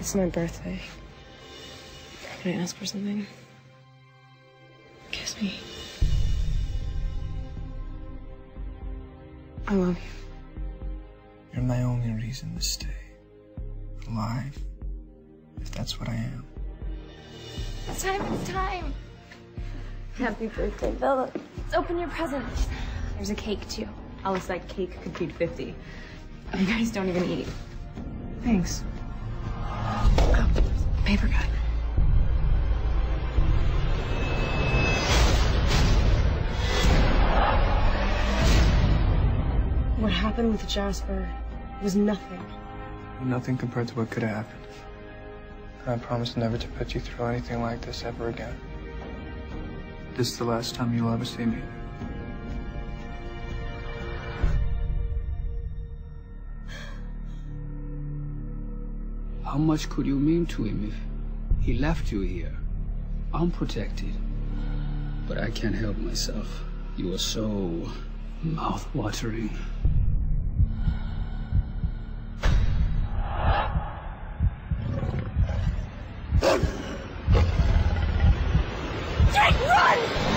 It's my birthday. Can I ask for something? Kiss me. I love you. You're my only reason to stay. Alive. If that's what I am. It's time, it's time. Happy birthday, Bella. Let's open your present. There's a cake, too. Alice, that cake could feed 50. You guys don't even eat. Thanks. Paper cut. What happened with Jasper was nothing. Nothing compared to what could have happened. I promise never to put you through anything like this ever again. This is the last time you'll ever see me. How much could you mean to him if he left you here, unprotected? But I can't help myself. You are so mouth-watering. Jake, run!